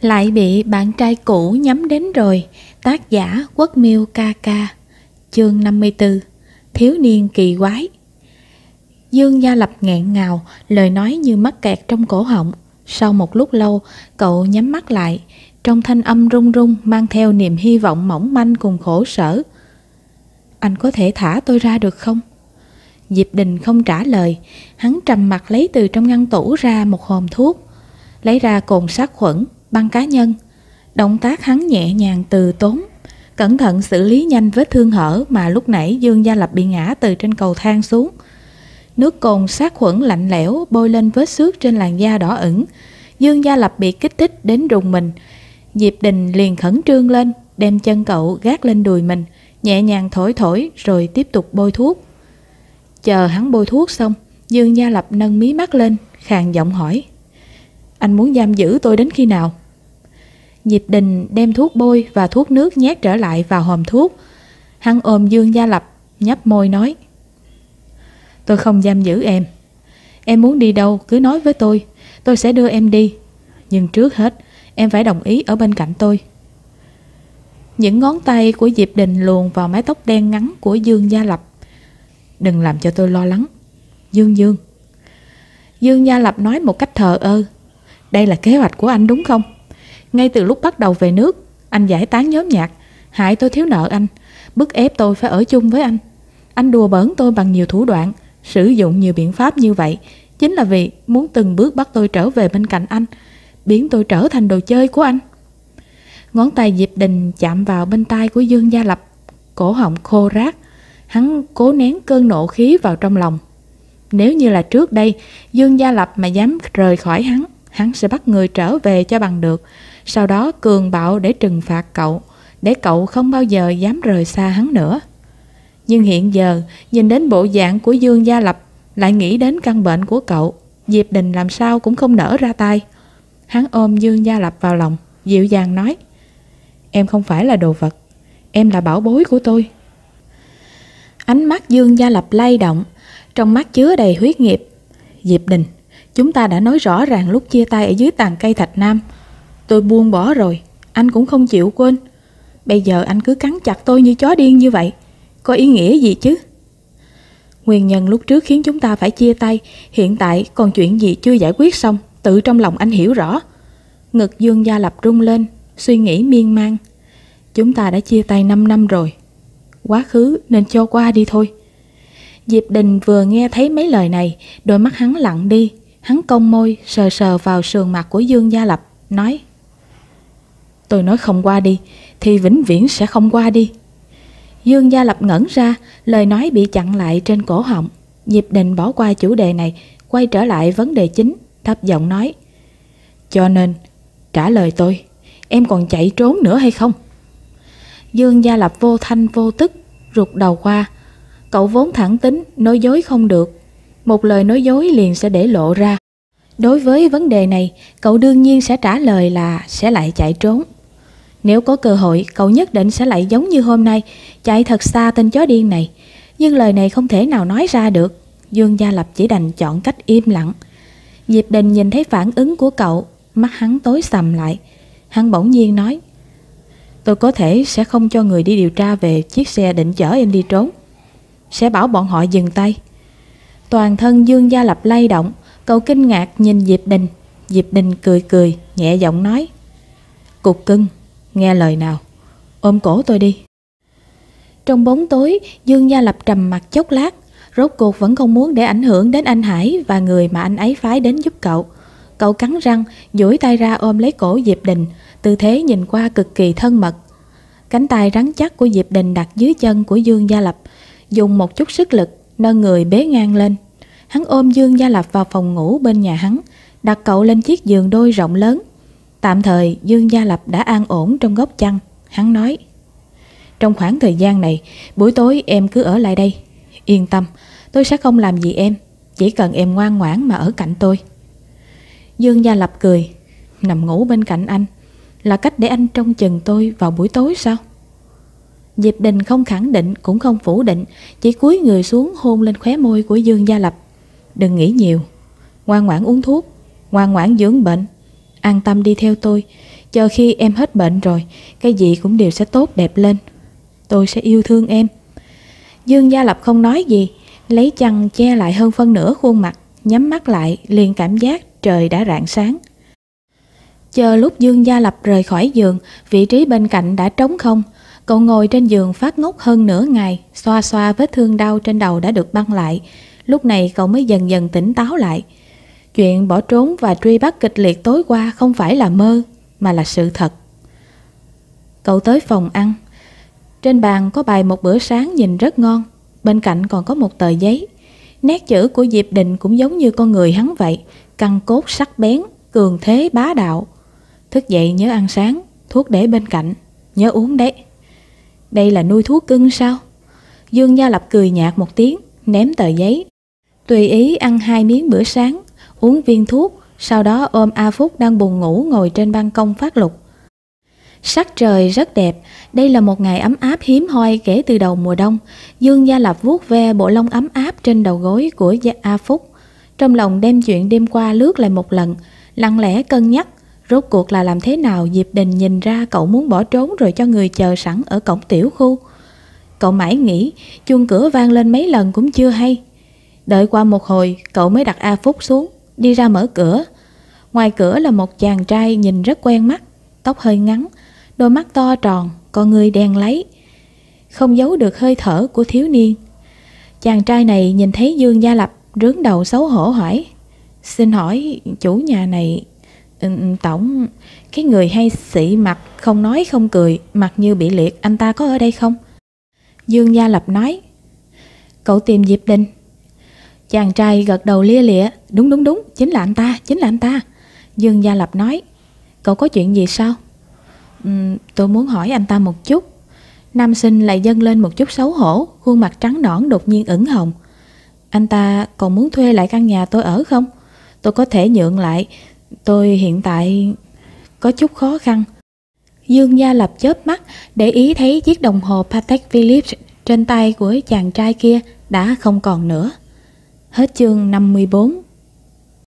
Lại bị bạn trai cũ nhắm đến rồi, Tác giả Quốc miêu ca ca, Chương 54 Thiếu niên kỳ quái. Dương Gia Lập nghẹn ngào, Lời nói như mắc kẹt trong cổ họng. Sau một lúc lâu, Cậu nhắm mắt lại, Trong thanh âm rung rung Mang theo niềm hy vọng mỏng manh cùng khổ sở. Anh có thể thả tôi ra được không? Diệp Đình không trả lời, Hắn trầm mặt lấy từ trong ngăn tủ ra một hòm thuốc, Lấy ra cồn sát khuẩn băng cá nhân. Động tác hắn nhẹ nhàng từ tốn, cẩn thận xử lý nhanh vết thương hở mà lúc nãy Dương Gia Lập bị ngã từ trên cầu thang xuống. Nước cồn sát khuẩn lạnh lẽo bôi lên vết xước trên làn da đỏ ửng. Dương Gia Lập bị kích thích đến rùng mình. Diệp Đình liền khẩn trương lên, đem chân cậu gác lên đùi mình, nhẹ nhàng thổi thổi rồi tiếp tục bôi thuốc. Chờ hắn bôi thuốc xong, Dương Gia Lập nâng mí mắt lên, khàn giọng hỏi. Anh muốn giam giữ tôi đến khi nào? Diệp Đình đem thuốc bôi và thuốc nước nhét trở lại vào hòm thuốc. Hắn ôm Dương Gia Lập, nhấp môi nói. Tôi không giam giữ em. Em muốn đi đâu cứ nói với tôi, tôi sẽ đưa em đi. Nhưng trước hết, em phải đồng ý ở bên cạnh tôi. Những ngón tay của Diệp Đình luồn vào mái tóc đen ngắn của Dương Gia Lập. Đừng làm cho tôi lo lắng. Dương Dương. Dương Gia Lập nói một cách thờ ơ. Đây là kế hoạch của anh đúng không? Ngay từ lúc bắt đầu về nước, anh giải tán nhóm nhạc, hại tôi thiếu nợ anh, bức ép tôi phải ở chung với anh. Anh đùa bỡn tôi bằng nhiều thủ đoạn, sử dụng nhiều biện pháp như vậy, chính là vì muốn từng bước bắt tôi trở về bên cạnh anh, biến tôi trở thành đồ chơi của anh. Ngón tay Diệp Đình chạm vào bên tai của Dương Gia Lập, cổ họng khô rác, hắn cố nén cơn nộ khí vào trong lòng. Nếu như là trước đây, Dương Gia Lập mà dám rời khỏi hắn, hắn sẽ bắt người trở về cho bằng được, sau đó cường bạo để trừng phạt cậu, để cậu không bao giờ dám rời xa hắn nữa. Nhưng hiện giờ, nhìn đến bộ dạng của Dương Gia Lập, lại nghĩ đến căn bệnh của cậu, Diệp Đình làm sao cũng không nở ra tay. Hắn ôm Dương Gia Lập vào lòng, dịu dàng nói, Em không phải là đồ vật, em là bảo bối của tôi. Ánh mắt Dương Gia Lập lay động, trong mắt chứa đầy huyết nghiệp. Diệp Đình, chúng ta đã nói rõ ràng lúc chia tay ở dưới tàn cây Thạch Nam, Tôi buông bỏ rồi, anh cũng không chịu quên. Bây giờ anh cứ cắn chặt tôi như chó điên như vậy. Có ý nghĩa gì chứ? Nguyên nhân lúc trước khiến chúng ta phải chia tay, hiện tại còn chuyện gì chưa giải quyết xong, tự trong lòng anh hiểu rõ. Ngực Dương Gia Lập rung lên, suy nghĩ miên man. Chúng ta đã chia tay 5 năm rồi. Quá khứ nên cho qua đi thôi. Diệp Đình vừa nghe thấy mấy lời này, đôi mắt hắn lặng đi. Hắn cong môi, sờ sờ vào sườn mặt của Dương Gia Lập, nói Tôi nói không qua đi, thì vĩnh viễn sẽ không qua đi. Dương Gia Lập ngẩn ra, lời nói bị chặn lại trên cổ họng. Diệp Đình bỏ qua chủ đề này, quay trở lại vấn đề chính, thấp giọng nói. Cho nên, trả lời tôi, em còn chạy trốn nữa hay không? Dương Gia Lập vô thanh vô tức, rụt đầu qua. Cậu vốn thẳng tính, nói dối không được. Một lời nói dối liền sẽ để lộ ra. Đối với vấn đề này, cậu đương nhiên sẽ trả lời là sẽ lại chạy trốn. Nếu có cơ hội, cậu nhất định sẽ lại giống như hôm nay, chạy thật xa tên chó điên này. Nhưng lời này không thể nào nói ra được. Dương Gia Lập chỉ đành chọn cách im lặng. Diệp Đình nhìn thấy phản ứng của cậu, mắt hắn tối sầm lại. Hắn bỗng nhiên nói, Tôi có thể sẽ không cho người đi điều tra về chiếc xe định chở em đi trốn. Sẽ bảo bọn họ dừng tay. Toàn thân Dương Gia Lập lay động, cậu kinh ngạc nhìn Diệp Đình. Diệp Đình cười cười, nhẹ giọng nói, Cục cưng, nghe lời nào, ôm cổ tôi đi. Trong bóng tối, Dương Gia Lập trầm mặt chốc lát, rốt cuộc vẫn không muốn để ảnh hưởng đến anh Hải và người mà anh ấy phái đến giúp cậu. Cậu cắn răng, duỗi tay ra ôm lấy cổ Diệp Đình, tư thế nhìn qua cực kỳ thân mật. Cánh tay rắn chắc của Diệp Đình đặt dưới chân của Dương Gia Lập, dùng một chút sức lực nâng người bế ngang lên. Hắn ôm Dương Gia Lập vào phòng ngủ bên nhà hắn, đặt cậu lên chiếc giường đôi rộng lớn, Tạm thời, Dương Gia Lập đã an ổn trong góc chăn. Hắn nói, Trong khoảng thời gian này, Buổi tối em cứ ở lại đây. Yên tâm, tôi sẽ không làm gì em, Chỉ cần em ngoan ngoãn mà ở cạnh tôi. Dương Gia Lập cười, Nằm ngủ bên cạnh anh Là cách để anh trông chừng tôi vào buổi tối sao? Diệp Đình không khẳng định, cũng không phủ định, Chỉ cúi người xuống hôn lên khóe môi của Dương Gia Lập. Đừng nghĩ nhiều, Ngoan ngoãn uống thuốc, Ngoan ngoãn dưỡng bệnh. An tâm đi theo tôi Chờ khi em hết bệnh rồi, cái gì cũng đều sẽ tốt đẹp lên. Tôi sẽ yêu thương em. Dương Gia Lập không nói gì, lấy chăn che lại hơn phân nửa khuôn mặt, nhắm mắt lại liền cảm giác trời đã rạng sáng. Chờ lúc Dương Gia Lập rời khỏi giường, vị trí bên cạnh đã trống không. Cậu ngồi trên giường phát ngốc hơn nửa ngày, xoa xoa vết thương đau trên đầu đã được băng lại. Lúc này cậu mới dần dần tỉnh táo lại. Chuyện bỏ trốn và truy bắt kịch liệt tối qua không phải là mơ, mà là sự thật. Cậu tới phòng ăn. Trên bàn có bài một bữa sáng nhìn rất ngon, bên cạnh còn có một tờ giấy. Nét chữ của Diệp Định cũng giống như con người hắn vậy, căng cốt sắc bén, cường thế bá đạo. Thức dậy nhớ ăn sáng, thuốc để bên cạnh, nhớ uống đấy. Đây là nuôi thuốc cưng sao? Dương Gia Lập cười nhạt một tiếng, ném tờ giấy. Tùy ý ăn hai miếng bữa sáng, uống viên thuốc, sau đó ôm A Phúc đang buồn ngủ ngồi trên ban công phát lục. Sắc trời rất đẹp, đây là một ngày ấm áp hiếm hoi kể từ đầu mùa đông. Dương Gia Lập vuốt ve bộ lông ấm áp trên đầu gối của A Phúc. Trong lòng đem chuyện đêm qua lướt lại một lần, lặng lẽ cân nhắc, rốt cuộc là làm thế nào Diệp Đình nhìn ra cậu muốn bỏ trốn rồi cho người chờ sẵn ở cổng tiểu khu. Cậu mãi nghĩ, chuông cửa vang lên mấy lần cũng chưa hay. Đợi qua một hồi, cậu mới đặt A Phúc xuống, đi ra mở cửa. Ngoài cửa là một chàng trai nhìn rất quen mắt, tóc hơi ngắn, đôi mắt to tròn, con người đen lấy. Không giấu được hơi thở của thiếu niên. Chàng trai này nhìn thấy Dương Gia Lập, rướng đầu xấu hổ hỏi. Xin hỏi chủ nhà này... Tổng, cái người hay xị mặt, không nói không cười, mặt như bị liệt, anh ta có ở đây không? Dương Gia Lập nói. Cậu tìm Diệp Đình. Chàng trai gật đầu lia lịa, đúng đúng đúng, chính là anh ta, chính là anh ta. Dương Gia Lập nói, cậu có chuyện gì sao? Uhm, tôi muốn hỏi anh ta một chút. Nam sinh lại dâng lên một chút xấu hổ, khuôn mặt trắng nõn đột nhiên ửng hồng. Anh ta còn muốn thuê lại căn nhà tôi ở không? Tôi có thể nhượng lại, tôi hiện tại có chút khó khăn. Dương Gia Lập chớp mắt để ý thấy chiếc đồng hồ Patek Philippe trên tay của chàng trai kia đã không còn nữa. Hết chương 54